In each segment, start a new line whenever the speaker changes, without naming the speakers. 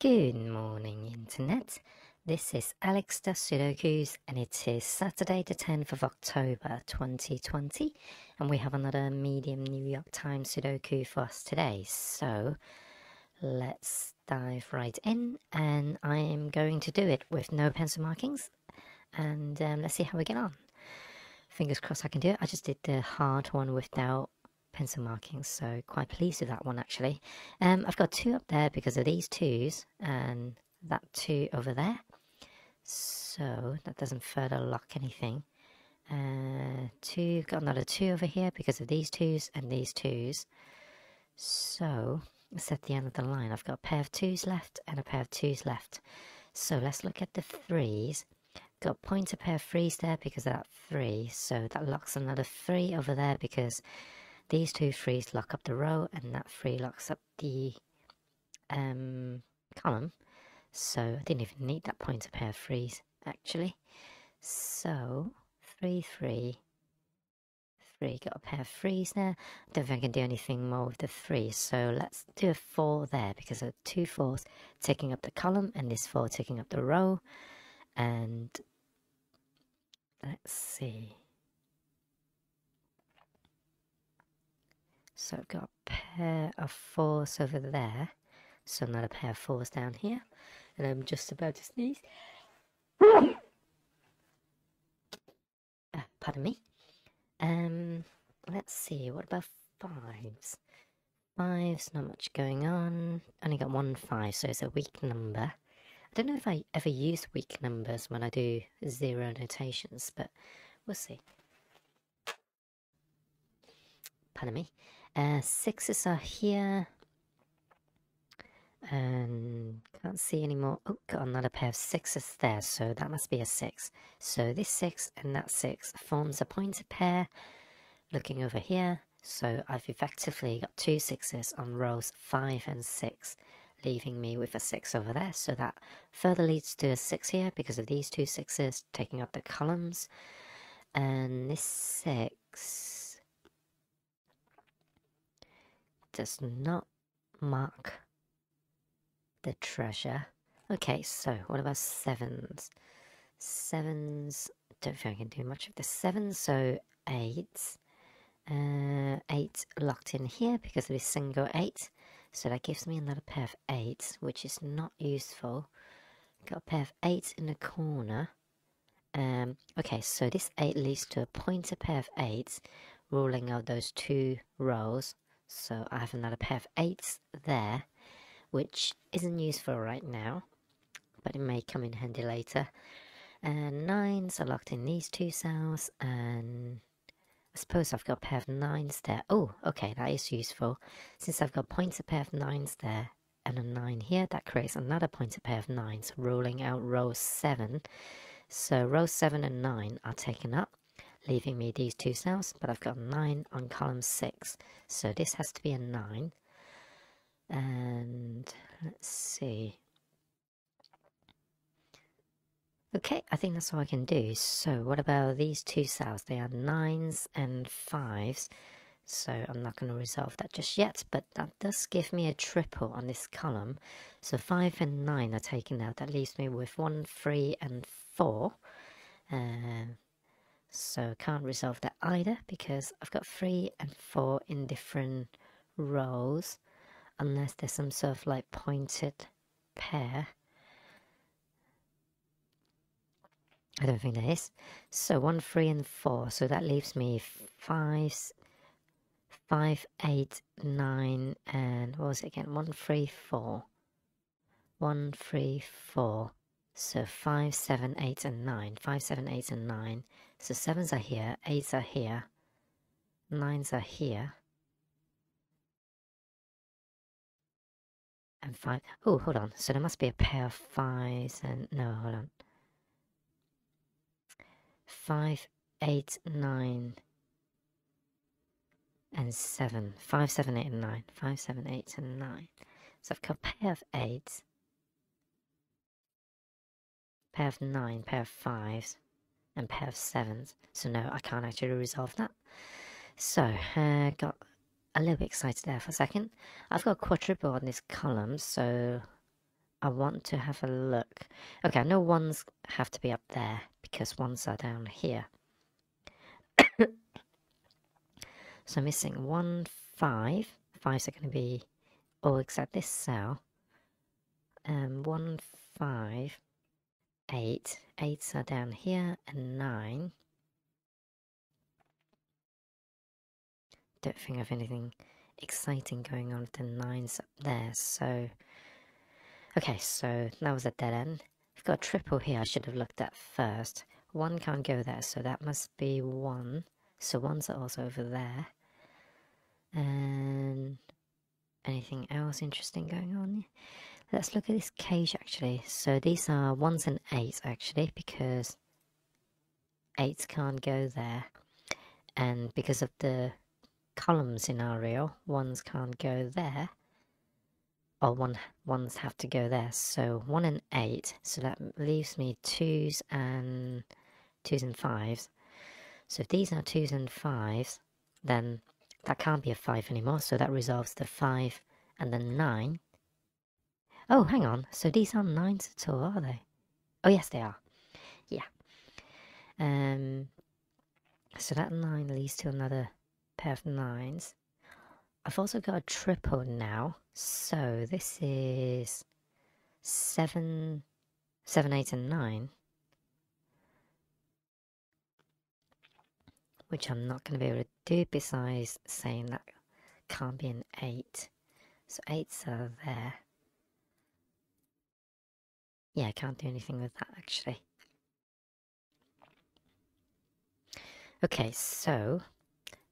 Good morning, Internet. This is Alex does Sudokus, and it is Saturday, the 10th of October 2020, and we have another medium New York Times Sudoku for us today. So let's dive right in, and I am going to do it with no pencil markings, and um, let's see how we get on. Fingers crossed I can do it. I just did the hard one without pencil markings, so quite pleased with that one actually. Um, I've got two up there because of these twos and that two over there. So that doesn't further lock anything. Uh, two, got another two over here because of these twos and these twos. So it's at the end of the line. I've got a pair of twos left and a pair of twos left. So let's look at the threes. Got pointer pair of threes there because of that three. So that locks another three over there because these two threes lock up the row and that three locks up the um, column. So I didn't even need that pointer pair of threes actually. So three, three, three. Got a pair of threes there. Don't think I can do anything more with the three. So let's do a four there because of two fours taking up the column and this four taking up the row. And let's see. So I've got a pair of fours over there. So another pair of fours down here. And I'm just about to sneeze. uh, pardon me. Um, let's see, what about fives? Fives, not much going on. Only got one five, so it's a weak number. I don't know if I ever use weak numbers when I do zero notations, but we'll see. Pardon me. Uh, sixes are here. And can't see anymore. Oh, got another pair of sixes there, so that must be a six. So this six and that six forms a pointed pair. Looking over here, so I've effectively got two sixes on rows five and six, leaving me with a six over there. So that further leads to a six here because of these two sixes taking up the columns. And this six does not mark the treasure. Okay, so what about sevens? Sevens, don't think I can do much of the sevens, so eights. Uh, eight locked in here because of this single eight. So that gives me another pair of eights, which is not useful. Got a pair of eights in the corner. Um, okay, so this eight leads to a pointer pair of eights, ruling out those two rows. So I have another pair of eights there, which isn't useful right now, but it may come in handy later. And nines are locked in these two cells, and I suppose I've got a pair of nines there. Oh, okay, that is useful. Since I've got points a pair of nines there and a nine here, that creates another pointer pair of nines, ruling out row seven. So row seven and nine are taken up leaving me these two cells, but I've got 9 on column 6. So this has to be a 9. And let's see. Okay, I think that's all I can do. So what about these two cells? They are 9s and 5s. So I'm not going to resolve that just yet, but that does give me a triple on this column. So 5 and 9 are taken out. That leaves me with 1, 3 and 4. Uh, so can't resolve that either because I've got three and four in different rows unless there's some sort of like pointed pair. I don't think there is. So one, three, and four. So that leaves me five, five, eight, nine, and what was it again? One, three, four. One, three, four. So 5, 7, 8, and 9. 5, 7, 8, and 9. So 7s are here, 8s are here, 9s are here. And 5. Oh, hold on. So there must be a pair of 5s and... No, hold on. 5, 8, 9, and 7. 5, 7, 8, and 9. 5, 7, 8, and 9. So I've got a pair of 8s pair of nine, pair of fives, and pair of sevens. So no, I can't actually resolve that. So, uh, got a little bit excited there for a second. I've got a quadruple on this column, so I want to have a look. Okay, I know ones have to be up there because ones are down here. so I'm missing one, five. Fives are going to be all except this cell. Um, one, five, eight. Eights are down here and nine. Don't think of anything exciting going on with the nines up there, so... Okay, so that was a dead end. I've got a triple here I should have looked at first. One can't go there, so that must be one. So ones are also over there. And anything else interesting going on? Let's look at this cage actually. So these are ones and eights actually, because eights can't go there. And because of the column scenario, ones can't go there. Or one ones have to go there. So one and eight. So that leaves me twos and twos and fives. So if these are twos and fives, then that can't be a five anymore. So that resolves the five and the nine. Oh, hang on. So these aren't nines at all, are they? Oh, yes, they are. Yeah. Um. So that nine leads to another pair of nines. I've also got a triple now. So this is seven, seven, eight, and nine. Which I'm not going to be able to do besides saying that can't be an eight. So eights are there. Yeah, I can't do anything with that actually. Okay, so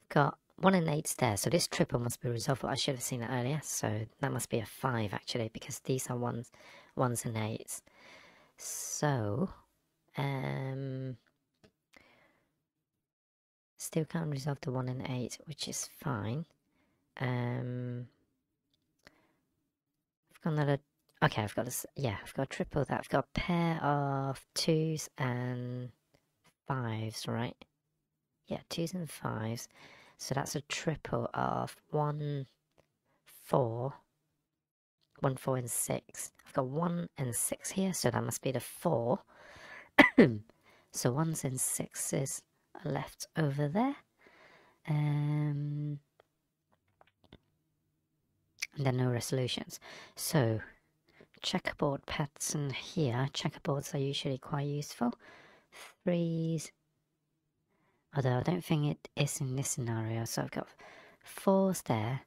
got one and eight there, so this triple must be resolved. I should have seen that earlier, so that must be a five actually, because these are ones, ones and eights. So, um, still can't resolve the one and eight, which is fine. Um, I've got another. Okay, I've got this. Yeah, I've got a triple that. I've got a pair of twos and fives, right? Yeah, twos and fives. So that's a triple of one, four, one, four, and six. I've got one and six here, so that must be the four. so ones and sixes are left over there. Um, and then no resolutions. So checkerboard pattern here. Checkerboards are usually quite useful. Threes, Although I don't think it is in this scenario. So I've got fours there,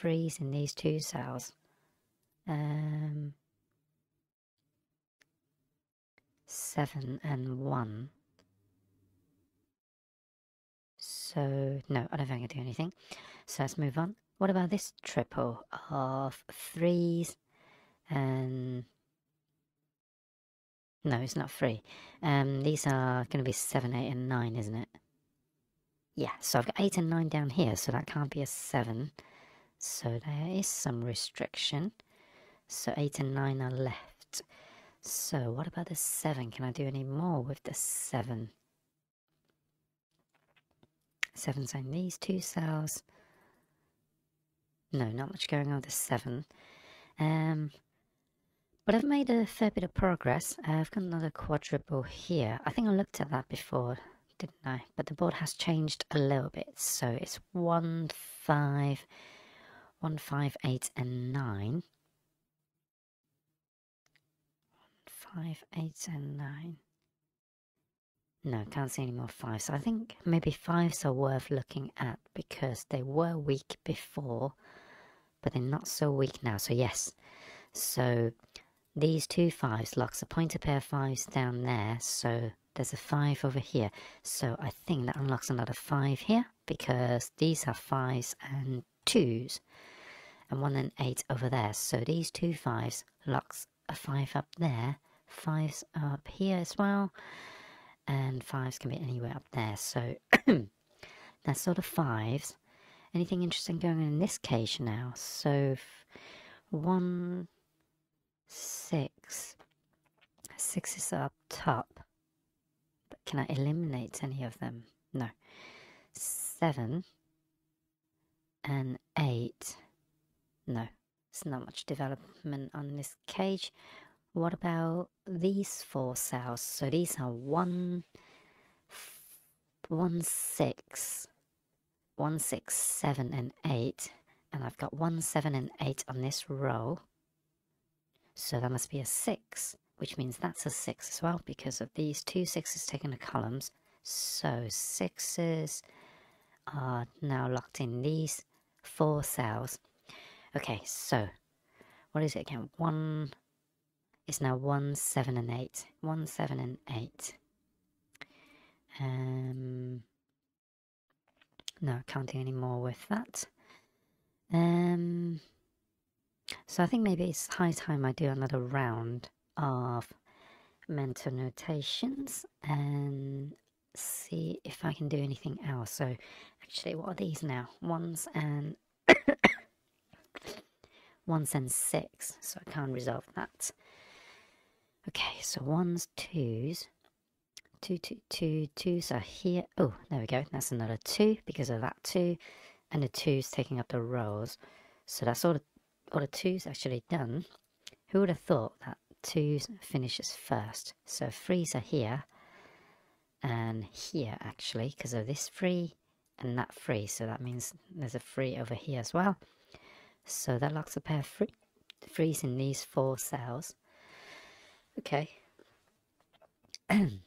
threes in these two cells. Um, seven and one. So, no, I don't think I do anything. So let's move on. What about this triple of threes and no, it's not free. Um, these are going to be 7, 8 and 9, isn't it? Yeah, so I've got 8 and 9 down here, so that can't be a 7. So there is some restriction. So 8 and 9 are left. So what about the 7? Can I do any more with the 7? 7's in these two cells. No, not much going on with the 7. Um, but I've made a fair bit of progress. I've got another quadruple here. I think I looked at that before, didn't I? But the board has changed a little bit. So it's 1, 5, 1, 5, 8, and 9. 5, 8, and 9. No, can't see any more 5s. So I think maybe 5s are worth looking at because they were weak before, but they're not so weak now. So yes. So these two fives locks a pointer pair of fives down there, so there's a five over here. So I think that unlocks another five here, because these are fives and twos, and one and eight over there. So these two fives locks a five up there, fives up here as well, and fives can be anywhere up there. So that's sort of fives. Anything interesting going on in this cage now? So one, six. Six is up top. But can I eliminate any of them? No. Seven and eight. No. It's not much development on this cage. What about these four cells? So these are one, one, six, one, six, seven, and eight. And I've got one, seven, and eight on this row. So that must be a six, which means that's a six as well because of these two sixes taken to columns. So sixes are now locked in these four cells. Okay, so what is it again? One is now one, seven, and eight. One, seven, and eight. Um, no, can't do any more with that. Um, so I think maybe it's high time I do another round of mental notations and see if I can do anything else. So actually, what are these now? Ones and ones and six, so I can't resolve that. Okay, so ones, twos, two, two, two, twos are here. Oh, there we go. That's another two because of that two, and the twos taking up the rows. So that's all the all the twos actually done. Who would have thought that twos finishes first? So threes are here and here actually because of this three and that three. So that means there's a three over here as well. So that locks a pair of free, threes in these four cells. Okay. I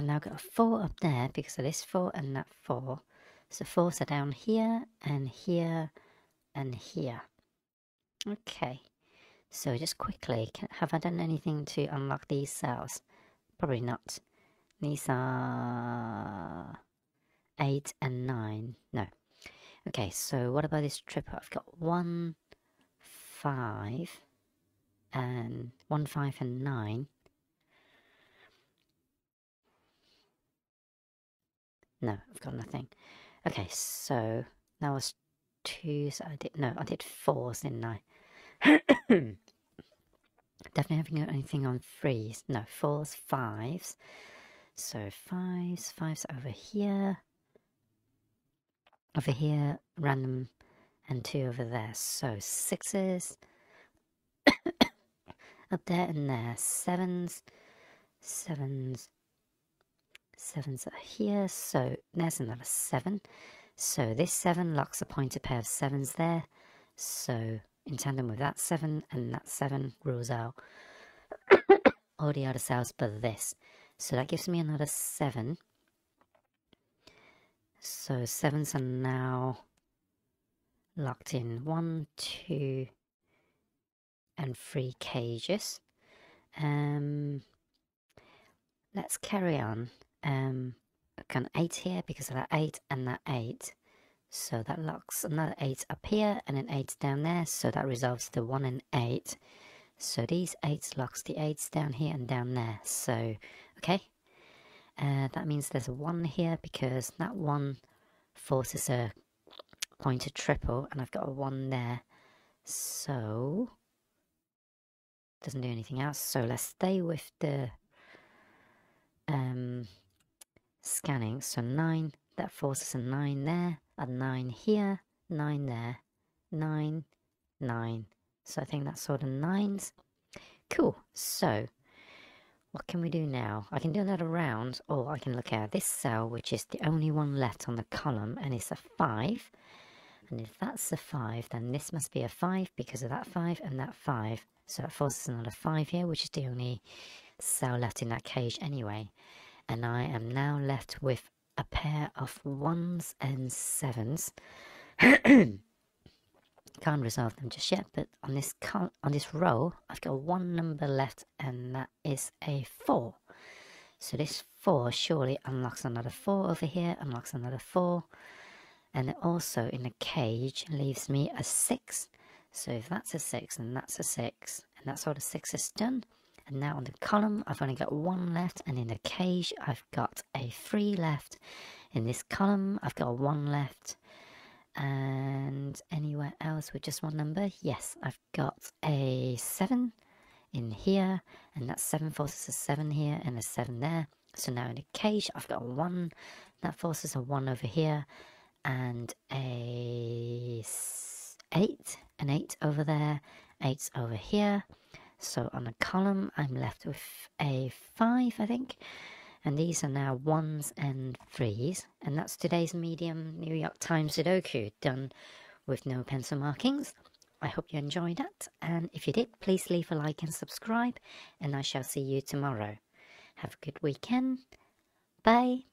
now got a four up there because of this four and that four. So fours are down here and here and here. Okay. So just quickly, have I done anything to unlock these cells? Probably not. These are 8 and 9. No, Okay, so what about this triple? I've got one, five, and one, five, and nine. No, I've got nothing. Okay, so that was two. So I did no, I did fours, didn't I? Definitely haven't got anything on threes. No, fours, fives. So fives, fives over here over here, random, and two over there. So sixes up there and there. Sevens, sevens, sevens are here. So there's another seven. So this seven locks a pointed pair of sevens there. So in tandem with that seven and that seven rules out all the other cells but this. So that gives me another seven. So sevens are now locked in one, two, and three cages. Um, let's carry on. Um, an eight here because of that eight and that eight. So that locks another eight up here and an eight down there. So that resolves the one and eight. So these eights locks the eights down here and down there. So, okay, uh, that means there's a 1 here because that 1 forces a pointed triple and I've got a 1 there. So, doesn't do anything else. So let's stay with the um, scanning. So 9, that forces a 9 there, a 9 here, 9 there, 9, 9. So I think that's all the 9s. Cool. So what can we do now? I can do another round, or I can look at this cell, which is the only one left on the column, and it's a 5. And if that's a 5, then this must be a 5 because of that 5 and that 5. So that forces another 5 here, which is the only cell left in that cage anyway. And I am now left with a pair of 1s and 7s. can't resolve them just yet, but on this on this row, I've got one number left, and that is a 4. So this 4 surely unlocks another 4 over here, unlocks another 4, and it also in the cage leaves me a 6. So if that's a 6, and that's a 6, and that's all the 6 is done. And now on the column, I've only got one left, and in the cage, I've got a 3 left. In this column, I've got 1 left and anywhere else with just one number yes I've got a 7 in here and that's 7 forces a 7 here and a 7 there so now in the cage I've got a 1 that forces a 1 over here and a 8, an 8 over there, eight over here. So on a column, I'm left with a 5, I think. And these are now 1s and 3s. And that's today's medium New York Times Sudoku done with no pencil markings. I hope you enjoyed that. And if you did, please leave a like and subscribe. And I shall see you tomorrow. Have a good weekend. Bye.